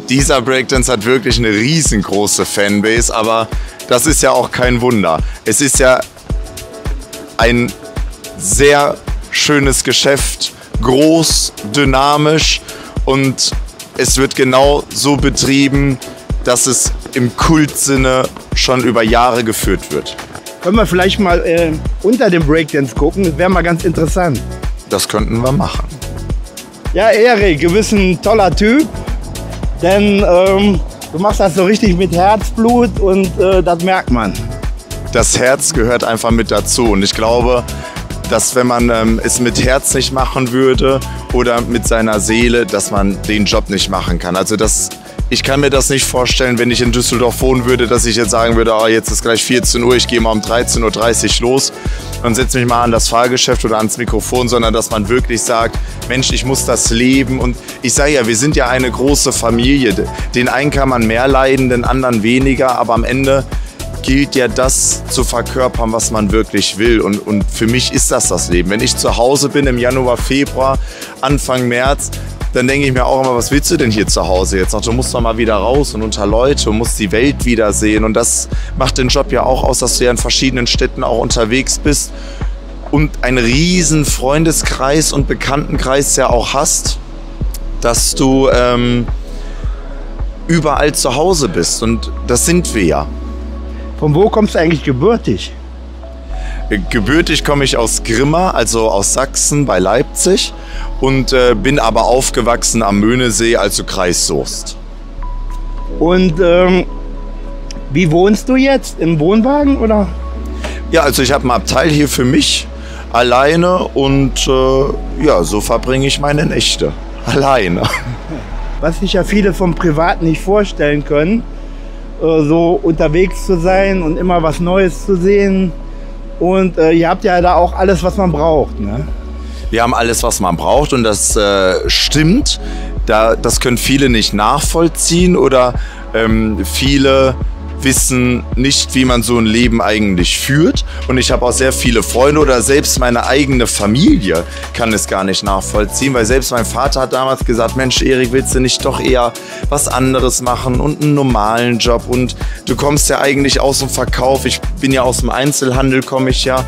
Dieser Breakdance hat wirklich eine riesengroße Fanbase, aber das ist ja auch kein Wunder. Es ist ja ein sehr schönes Geschäft, groß, dynamisch und es wird genau so betrieben, dass es im Kultsinne schon über Jahre geführt wird. Können wir vielleicht mal äh, unter dem Breakdance gucken? Das wäre mal ganz interessant. Das könnten wir machen. Ja, Erik, du bist ein toller Typ, denn ähm, du machst das so richtig mit Herzblut und äh, das merkt man. Das Herz gehört einfach mit dazu und ich glaube, dass wenn man ähm, es mit Herz nicht machen würde oder mit seiner Seele, dass man den Job nicht machen kann. Also das ich kann mir das nicht vorstellen, wenn ich in Düsseldorf wohnen würde, dass ich jetzt sagen würde, oh, jetzt ist gleich 14 Uhr, ich gehe mal um 13.30 Uhr los und setze mich mal an das Fahrgeschäft oder ans Mikrofon, sondern dass man wirklich sagt, Mensch, ich muss das leben. Und ich sage ja, wir sind ja eine große Familie. Den einen kann man mehr leiden, den anderen weniger, aber am Ende gilt ja das zu verkörpern, was man wirklich will. Und, und für mich ist das das Leben. Wenn ich zu Hause bin im Januar, Februar, Anfang März, dann denke ich mir auch immer, was willst du denn hier zu Hause jetzt noch? Du musst doch mal wieder raus und unter Leute und musst die Welt wiedersehen. Und das macht den Job ja auch aus, dass du ja in verschiedenen Städten auch unterwegs bist und einen riesen Freundeskreis und Bekanntenkreis ja auch hast, dass du ähm, überall zu Hause bist. Und das sind wir ja. Von wo kommst du eigentlich gebürtig? Gebürtig komme ich aus Grimma, also aus Sachsen bei Leipzig und äh, bin aber aufgewachsen am Möhnesee, also Kreis Soest. Und ähm, wie wohnst du jetzt? Im Wohnwagen oder? Ja, also ich habe ein Abteil hier für mich alleine und äh, ja, so verbringe ich meine Nächte *laughs* alleine. Was sich ja viele vom Privat nicht vorstellen können, so unterwegs zu sein und immer was Neues zu sehen und äh, ihr habt ja da auch alles, was man braucht. Ne? Wir haben alles, was man braucht und das äh, stimmt. Da, das können viele nicht nachvollziehen oder ähm, viele wissen nicht, wie man so ein Leben eigentlich führt. Und ich habe auch sehr viele Freunde oder selbst meine eigene Familie kann es gar nicht nachvollziehen, weil selbst mein Vater hat damals gesagt, Mensch, Erik, willst du nicht doch eher was anderes machen und einen normalen Job? Und du kommst ja eigentlich aus dem Verkauf. Ich bin ja aus dem Einzelhandel, komme ich ja,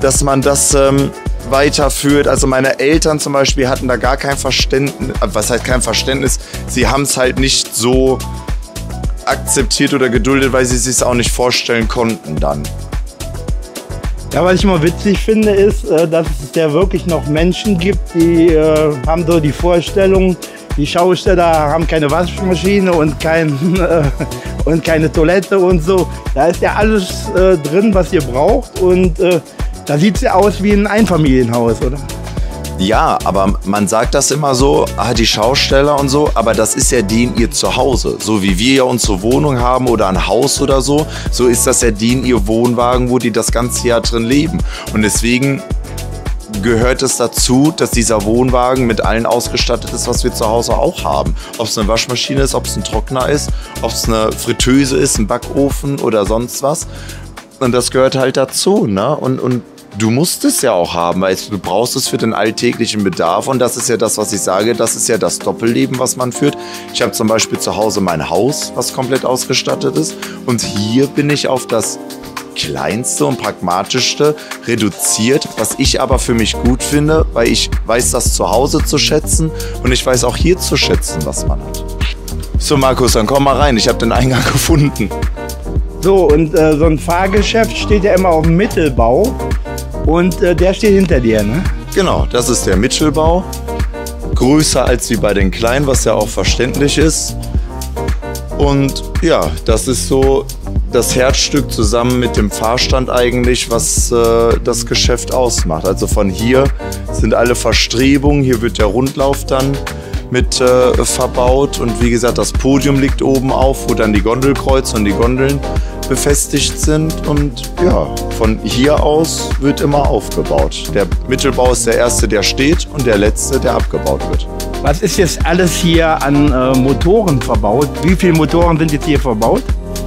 dass man das ähm, weiterführt. Also meine Eltern zum Beispiel hatten da gar kein Verständnis, was heißt kein Verständnis, sie haben es halt nicht so akzeptiert oder geduldet, weil sie es sich auch nicht vorstellen konnten dann. Ja, was ich immer witzig finde, ist, äh, dass es ja wirklich noch Menschen gibt, die äh, haben so die Vorstellung, die Schausteller haben keine Waschmaschine und, kein, äh, *laughs* und keine Toilette und so. Da ist ja alles äh, drin, was ihr braucht und äh, da sieht es ja aus wie ein Einfamilienhaus, oder? Ja, aber man sagt das immer so, ah, die Schausteller und so, aber das ist ja die in ihr Zuhause. So wie wir ja unsere Wohnung haben oder ein Haus oder so, so ist das ja die in ihr Wohnwagen, wo die das ganze Jahr drin leben. Und deswegen gehört es dazu, dass dieser Wohnwagen mit allen ausgestattet ist, was wir zu Hause auch haben. Ob es eine Waschmaschine ist, ob es ein Trockner ist, ob es eine Fritteuse ist, ein Backofen oder sonst was. Und das gehört halt dazu, ne? Und, und du musst es ja auch haben, weil du brauchst es für den alltäglichen Bedarf und das ist ja das, was ich sage, das ist ja das Doppelleben, was man führt. Ich habe zum Beispiel zu Hause mein Haus, was komplett ausgestattet ist und hier bin ich auf das kleinste und pragmatischste reduziert, was ich aber für mich gut finde, weil ich weiß das zu Hause zu schätzen und ich weiß auch hier zu schätzen, was man hat. So Markus, dann komm mal rein, ich habe den Eingang *laughs* gefunden. So, und äh, so ein Fahrgeschäft steht ja immer auf dem Mittelbau. Und äh, der steht hinter dir, ne? Genau, das ist der Mittelbau. Größer als wie bei den Kleinen, was ja auch verständlich ist. Und ja, das ist so das Herzstück zusammen mit dem Fahrstand eigentlich, was äh, das Geschäft ausmacht. Also von hier sind alle Verstrebungen, hier wird der Rundlauf dann mit äh, verbaut und wie gesagt, das Podium liegt oben auf, wo dann die Gondelkreuze und die Gondeln befestigt sind und ja, von hier aus wird immer aufgebaut. Der Mittelbau ist der erste, der steht und der letzte, der abgebaut wird. Was ist jetzt alles hier an äh, Motoren verbaut? Wie viele Motoren sind jetzt hier verbaut?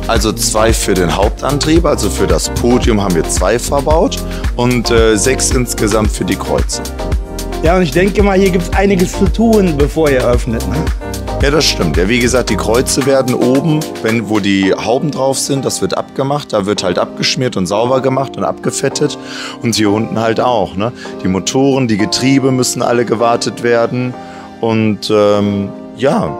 Also zwei für den Hauptantrieb, also für das Podium haben wir zwei verbaut und äh, sechs insgesamt für die Kreuze. Ja, und ich denke mal, hier gibt es einiges zu tun, bevor ihr öffnet. Ne? Ja, das stimmt. Ja, wie gesagt, die Kreuze werden oben, wenn, wo die Hauben drauf sind, das wird abgemacht. Da wird halt abgeschmiert und sauber gemacht und abgefettet. Und hier unten halt auch. Ne? Die Motoren, die Getriebe müssen alle gewartet werden. Und ähm, ja,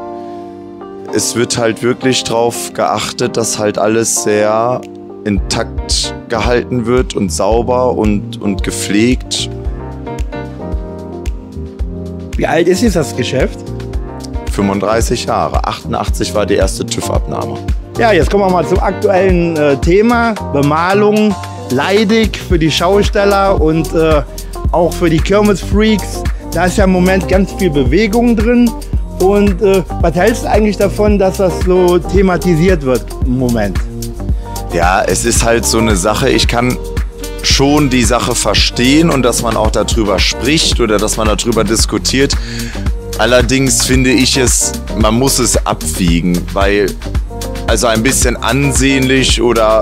es wird halt wirklich darauf geachtet, dass halt alles sehr intakt gehalten wird und sauber und, und gepflegt. Wie alt ist jetzt das Geschäft? 35 Jahre. 88 war die erste TÜV-Abnahme. Ja, jetzt kommen wir mal zum aktuellen äh, Thema. Bemalung, leidig für die Schausteller und äh, auch für die Kirmesfreaks. Da ist ja im Moment ganz viel Bewegung drin. Und äh, was hältst du eigentlich davon, dass das so thematisiert wird im Moment? Ja, es ist halt so eine Sache. Ich kann schon die Sache verstehen und dass man auch darüber spricht oder dass man darüber diskutiert. Allerdings finde ich es, man muss es abwiegen, weil also ein bisschen ansehnlich oder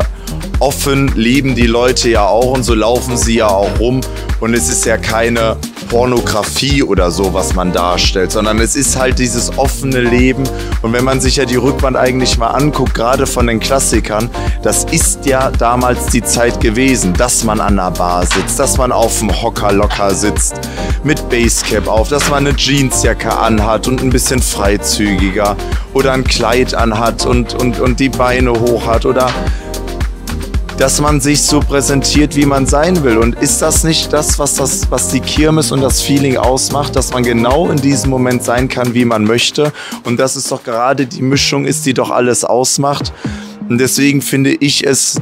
offen leben die Leute ja auch und so laufen sie ja auch rum und es ist ja keine Pornografie oder so, was man darstellt, sondern es ist halt dieses offene Leben. Und wenn man sich ja die Rückwand eigentlich mal anguckt, gerade von den Klassikern, das ist ja damals die Zeit gewesen, dass man an der Bar sitzt, dass man auf dem Hocker locker sitzt, mit Basecap auf, dass man eine Jeansjacke anhat und ein bisschen freizügiger oder ein Kleid anhat und, und, und die Beine hoch hat oder dass man sich so präsentiert, wie man sein will. Und ist das nicht das, was, das, was die Kirmes und das Feeling ausmacht, dass man genau in diesem Moment sein kann, wie man möchte? Und dass es doch gerade die Mischung ist, die doch alles ausmacht. Und deswegen finde ich es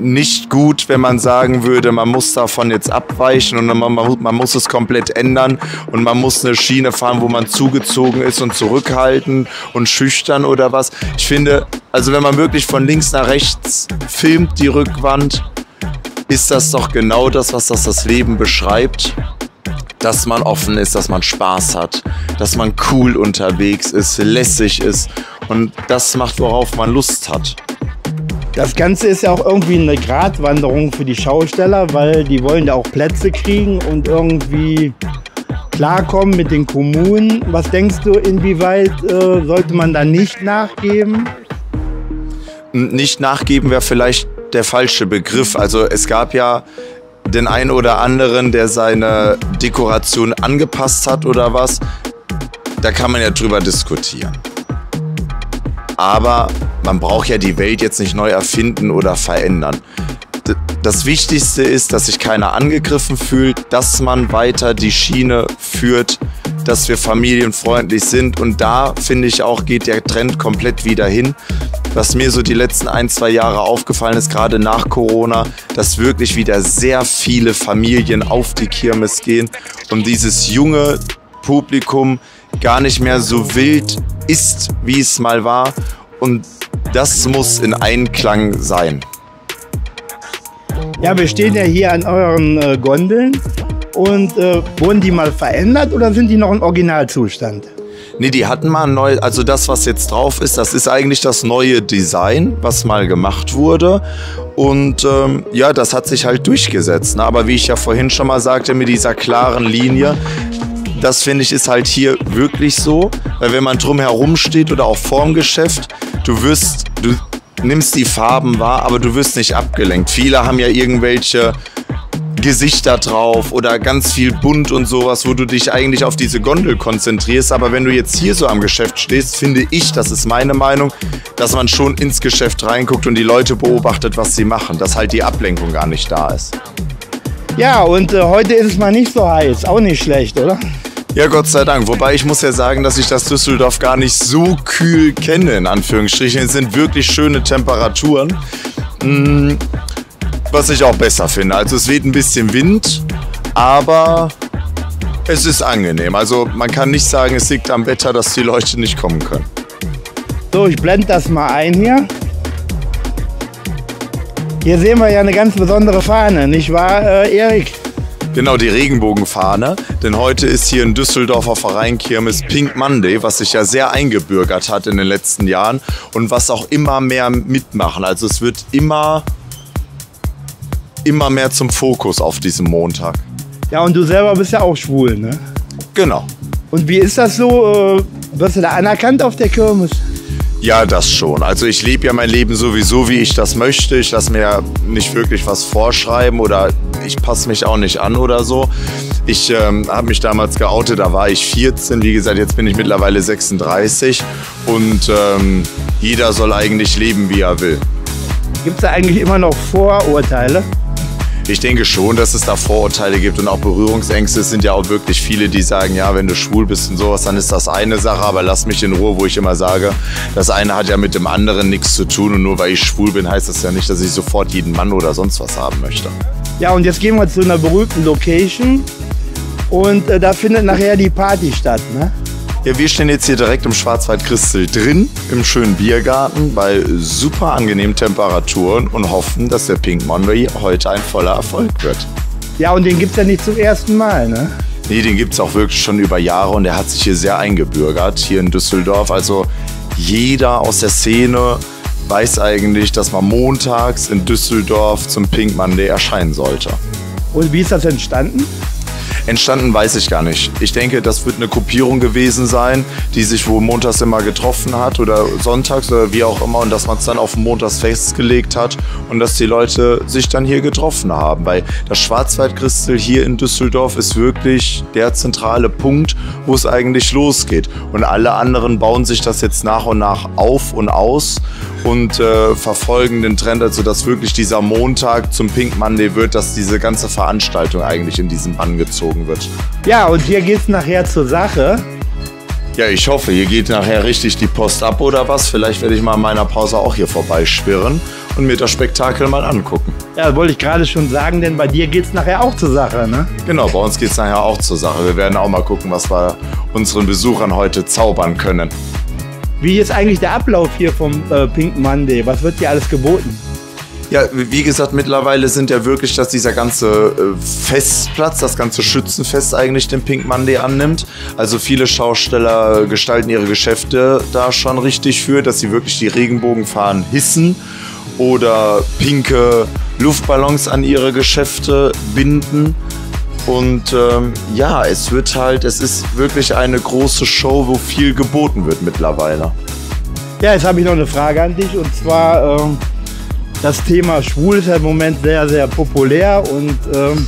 nicht gut, wenn man sagen würde, man muss davon jetzt abweichen und man, man, muss es komplett ändern und man muss eine Schiene fahren, wo man zugezogen ist und zurückhaltend und schüchtern oder was. Ich finde, also wenn man wirklich von links nach rechts filmt, die Rückwand, ist das doch genau das, was das, das Leben beschreibt. Dass man offen ist, dass man Spaß hat, dass man cool unterwegs ist, lässig ist und das macht, worauf man Lust hat. Das Ganze ist ja auch irgendwie eine Gratwanderung für die Schausteller, weil die wollen ja auch Plätze kriegen und irgendwie klarkommen mit den Kommunen. Was denkst du, inwieweit äh, sollte man da nicht nachgeben? Nicht nachgeben wäre vielleicht der falsche Begriff. Also es gab ja den einen oder anderen, der seine Dekoration angepasst hat oder was. Da kann man ja drüber diskutieren. Aber man braucht ja die Welt jetzt nicht neu erfinden oder verändern. Das Wichtigste ist, dass sich keiner angegriffen fühlt, dass man weiter die Schiene führt, dass wir familienfreundlich sind. Und da finde ich auch, geht der Trend komplett wieder hin. Was mir so die letzten ein, zwei Jahre aufgefallen ist, gerade nach Corona, dass wirklich wieder sehr viele Familien auf die Kirmes gehen und dieses junge Publikum gar nicht mehr so wild ist, wie es mal war. Und das muss in Einklang sein. Ja, wir stehen ja hier an euren äh, Gondeln. Und äh, wurden die mal verändert oder sind die noch im Originalzustand? Nee, die hatten mal ein neues, also das, was jetzt drauf ist, das ist eigentlich das neue Design, was mal gemacht wurde. Und ähm, ja, das hat sich halt durchgesetzt. Ne? Aber wie ich ja vorhin schon mal sagte, mit dieser klaren Linie, das finde ich ist halt hier wirklich so, weil wenn man drum herum steht oder auch vorm Geschäft, du wirst, du nimmst die Farben wahr, aber du wirst nicht abgelenkt. Viele haben ja irgendwelche Gesichter drauf oder ganz viel bunt und sowas, wo du dich eigentlich auf diese Gondel konzentrierst. Aber wenn du jetzt hier so am Geschäft stehst, finde ich, das ist meine Meinung, dass man schon ins Geschäft reinguckt und die Leute beobachtet, was sie machen, dass halt die Ablenkung gar nicht da ist. Ja, und äh, heute ist es mal nicht so heiß, auch nicht schlecht, oder? Ja, Gott sei Dank. Wobei ich muss ja sagen, dass ich das Düsseldorf gar nicht so kühl kenne, in Anführungsstrichen. Es sind wirklich schöne Temperaturen. Hm, was ich auch besser finde. Also es weht ein bisschen Wind, aber es ist angenehm. Also man kann nicht sagen, es liegt am Wetter, dass die Leute nicht kommen können. So, ich blende das mal ein hier. Hier sehen wir ja eine ganz besondere Fahne, nicht wahr, äh, Erik? Genau, die Regenbogenfahne. Denn heute ist hier in Düsseldorf auf der Rheinkirmes Pink Monday, was sich ja sehr eingebürgert hat in den letzten Jahren und was auch immer mehr mitmachen. Also es wird immer, immer mehr zum Fokus auf diesem Montag. Ja, und du selber bist ja auch schwul, ne? Genau. Und wie ist das so? Äh, wirst du da anerkannt auf der Kirmes? Ja, das schon. Also ich lebe ja mein Leben sowieso, wie ich das möchte. Ich lasse mir nicht wirklich was vorschreiben oder ich passe mich auch nicht an oder so. Ich ähm, habe mich damals geoutet, da war ich 14. Wie gesagt, jetzt bin ich mittlerweile 36 und ähm, jeder soll eigentlich leben, wie er will. Gibt es da eigentlich immer noch Vorurteile? Ich denke schon, dass es da Vorurteile gibt und auch Berührungsängste. Es sind ja auch wirklich viele, die sagen, ja, wenn du schwul bist und sowas, dann ist das eine Sache, aber lass mich in Ruhe, wo ich immer sage, das eine hat ja mit dem anderen nichts zu tun und nur weil ich schwul bin, heißt das ja nicht, dass ich sofort jeden Mann oder sonst was haben möchte. Ja, und jetzt gehen wir zu einer berühmten Location und äh, da findet nachher die Party statt, ne? Ja, wir stehen jetzt hier direkt im Schwarzwaldkristel drin, im schönen Biergarten, bei super angenehmen Temperaturen und hoffen, dass der Pink Monday heute ein voller Erfolg wird. Ja, und den gibt es ja nicht zum ersten Mal, ne? Nee, den gibt es auch wirklich schon über Jahre und der hat sich hier sehr eingebürgert, hier in Düsseldorf. Also jeder aus der Szene weiß eigentlich, dass man montags in Düsseldorf zum Pink Monday erscheinen sollte. Und wie ist das entstanden? Entstanden weiß ich gar nicht. Ich denke, das wird eine Gruppierung gewesen sein, die sich wohl montags immer getroffen hat oder sonntags oder wie auch immer und dass man es dann auf montags festgelegt hat und dass die Leute sich dann hier getroffen haben. Weil das Schwarzwaldkristel hier in Düsseldorf ist wirklich der zentrale Punkt, wo es eigentlich losgeht. Und alle anderen bauen sich das jetzt nach und nach auf und aus und äh, verfolgen den Trend, also dass wirklich dieser Montag zum Pink Monday wird, dass diese ganze Veranstaltung eigentlich in diesen Bann gezogen wird. Ja, und hier geht es nachher zur Sache. Ja, ich hoffe, hier geht nachher richtig die Post ab oder was. Vielleicht werde ich mal in meiner Pause auch hier vorbeischwirren und mir das Spektakel mal angucken. Ja, wollte ich gerade schon sagen, denn bei dir geht es nachher auch zur Sache, ne? Genau, bei uns geht es nachher auch zur Sache. Wir werden auch mal gucken, was wir unseren Besuchern heute zaubern können. Wie ist eigentlich der Ablauf hier vom äh, Pink Monday? Was wird hier alles geboten? Ja, wie gesagt, mittlerweile sind ja wirklich, dass dieser ganze äh, Festplatz, das ganze Schützenfest eigentlich den Pink Monday annimmt. Also viele Schausteller gestalten ihre Geschäfte da schon richtig für, dass sie wirklich die Regenbogenfahnen hissen oder pinke Luftballons an ihre Geschäfte binden. Und ähm, ja, es wird halt, es ist wirklich eine große Show, wo viel geboten wird mittlerweile. Ja, jetzt habe ich noch eine Frage an dich und zwar ähm, das Thema Schwul ist ja im Moment sehr, sehr populär und ähm,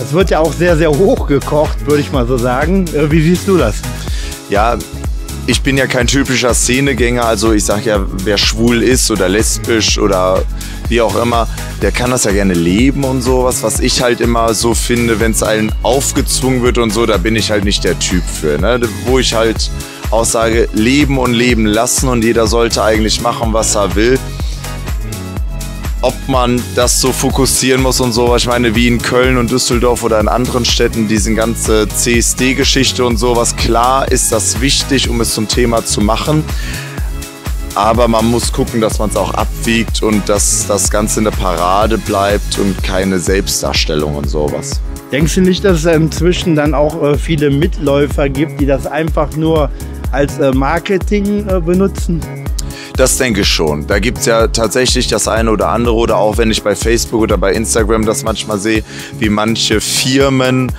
es wird ja auch sehr, sehr hochgekocht, würde ich mal so sagen. Äh, wie siehst du das? Ja, ich bin ja kein typischer Szenegänger, also ich sage ja, wer schwul ist oder lesbisch oder wie auch immer, der kann das ja gerne leben und sowas. Was ich halt immer so finde, wenn es allen aufgezwungen wird und so, da bin ich halt nicht der Typ für. Ne? Wo ich halt auch sage, leben und leben lassen und jeder sollte eigentlich machen, was er will ob man das so fokussieren muss und so. Ich meine, wie in Köln und Düsseldorf oder in anderen Städten, diese ganze CSD-Geschichte und sowas. Klar ist das wichtig, um es zum Thema zu machen. Aber man muss gucken, dass man es auch abwiegt und dass das Ganze in der Parade bleibt und keine Selbstdarstellung und sowas. Denkst du nicht, dass es inzwischen dann auch äh, viele Mitläufer gibt, die das einfach nur als äh, Marketing äh, benutzen? Das denke ich schon. Da gibt es ja tatsächlich das eine oder andere oder auch wenn ich bei Facebook oder bei Instagram das manchmal sehe, wie manche Firmen,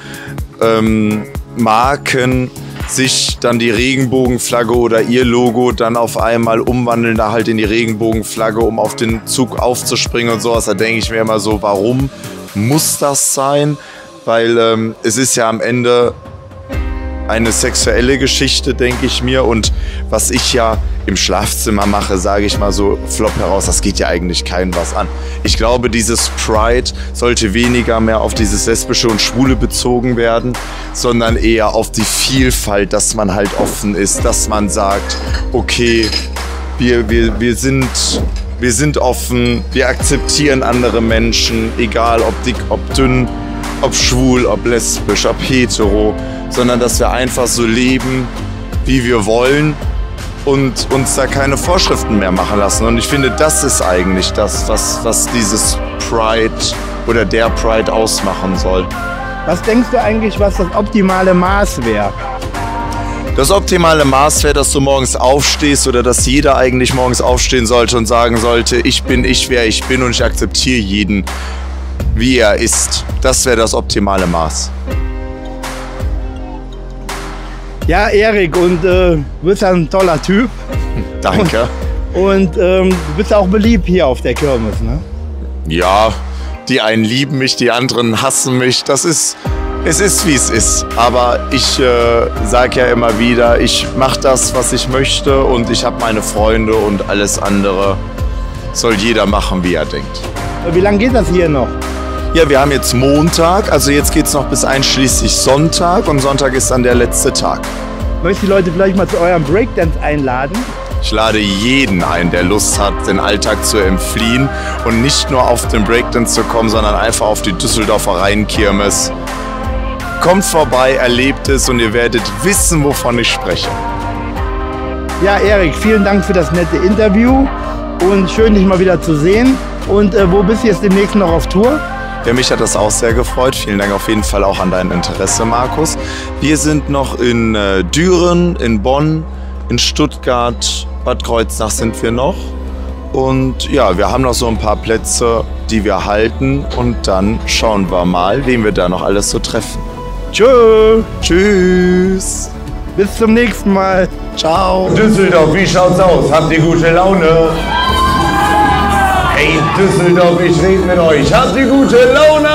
ähm, Marken sich dann die Regenbogenflagge oder ihr Logo dann auf einmal umwandeln, da halt in die Regenbogenflagge, um auf den Zug aufzuspringen und sowas. Da denke ich mir immer so, warum muss das sein? Weil ähm, es ist ja am Ende eine sexuelle Geschichte, denke ich mir. Und was ich ja im Schlafzimmer mache, sage ich mal so flop heraus, das geht ja eigentlich keinem was an. Ich glaube, dieses Pride sollte weniger mehr auf dieses Lesbische und Schwule bezogen werden, sondern eher auf die Vielfalt, dass man halt offen ist, dass man sagt, okay, wir, wir, wir sind wir sind offen, wir akzeptieren andere Menschen, egal ob dick, ob dünn, ob schwul, ob lesbisch, ob hetero, sondern dass wir einfach so leben, wie wir wollen und uns da keine Vorschriften mehr machen lassen. Und ich finde, das ist eigentlich das, was, was dieses Pride oder der Pride ausmachen soll. Was denkst du eigentlich, was das optimale Maß wäre? Das optimale Maß wäre, dass du morgens aufstehst oder dass jeder eigentlich morgens aufstehen sollte und sagen sollte, ich bin ich, wer ich bin und ich akzeptiere jeden, wie er ist. Das wäre das optimale Maß. Ja, Erik, und äh, du bist ein toller Typ. *laughs* Danke. Und ähm, du bist auch beliebt hier auf der Kirmes, ne? Ja, die einen lieben mich, die anderen hassen mich. Das ist es ist, wie es ist. Aber ich äh, sage ja immer wieder, ich mache das, was ich möchte und ich habe meine Freunde und alles andere soll jeder machen, wie er denkt. Wie lange geht das hier noch? Ja, wir haben jetzt Montag, also jetzt geht es noch bis einschließlich Sonntag und Sonntag ist dann der letzte Tag. Möchtest du die Leute vielleicht mal zu eurem Breakdance einladen? Ich lade jeden ein, der Lust hat, den Alltag zu entfliehen und nicht nur auf den Breakdance zu kommen, sondern einfach auf die Düsseldorfer Rheinkirmes. Kommt vorbei, erlebt es und ihr werdet wissen, wovon ich spreche. Ja, Erik, vielen Dank für das nette Interview und schön, dich mal wieder zu sehen. Und äh, wo bist du jetzt demnächst noch auf Tour? Ja, mich hat das auch sehr gefreut. Vielen Dank auf jeden Fall auch an dein Interesse, Markus. Wir sind noch in äh, Düren, in Bonn, in Stuttgart, Bad Kreuznach sind wir noch. Und ja, wir haben noch so ein paar Plätze, die wir halten. Und dann schauen wir mal, wen wir da noch alles so treffen. Tschö. Tschüss. Bis zum nächsten Mal. Ciao. Düsseldorf, wie schaut's aus? Habt ihr gute Laune? Hey Düsseldorf, ich rede mit euch. Habt ihr gute Laune?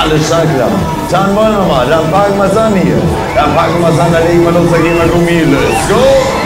Alles klar. Dann wollen wir mal. Dann packen wir's an hier. Dann packen wir's an, dann legen wir los, dann gehen wir Gummi. Let's go.